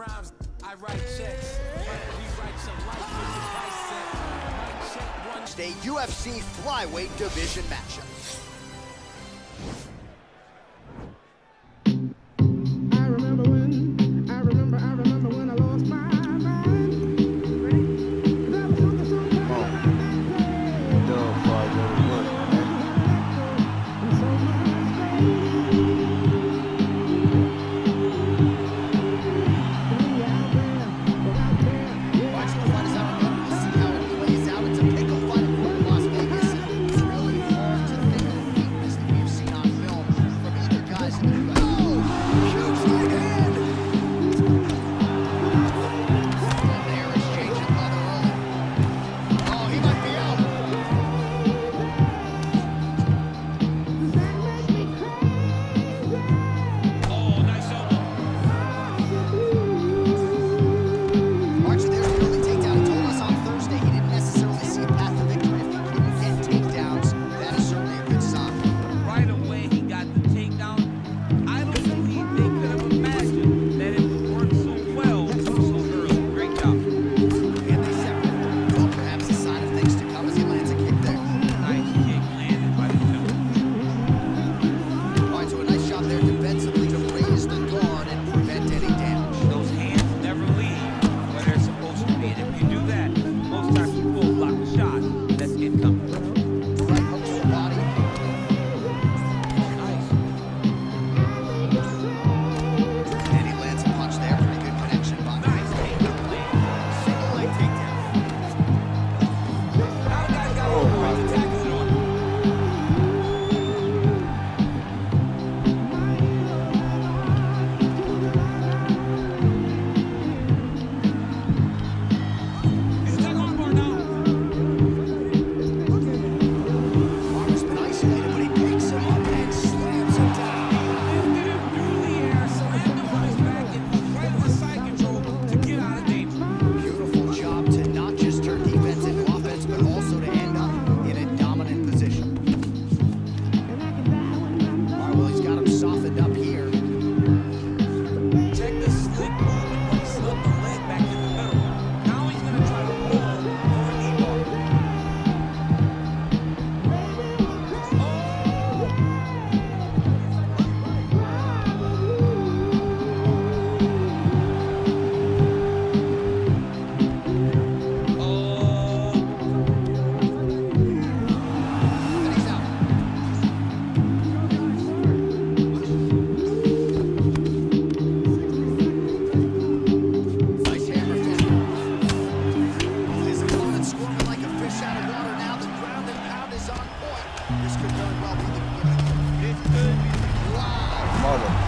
rhymes, I write checks. Stay UFC flyweight division matchup.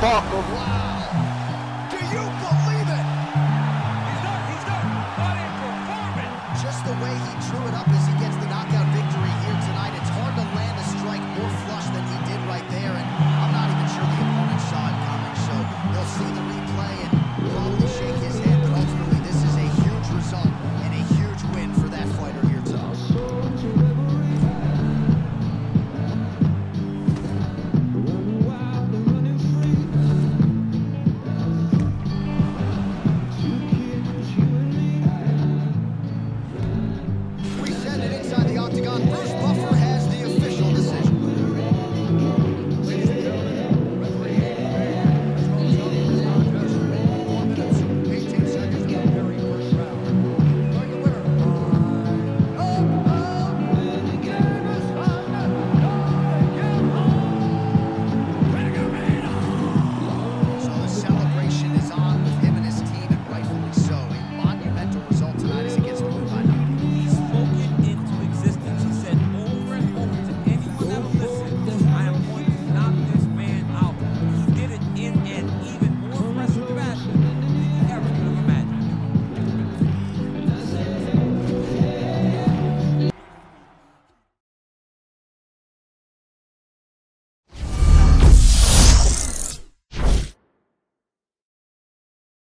spark wow. Do you on first